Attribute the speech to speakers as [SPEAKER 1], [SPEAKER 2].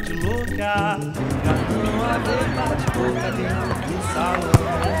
[SPEAKER 1] de louca, pra não haver bate-boca dentro do salão.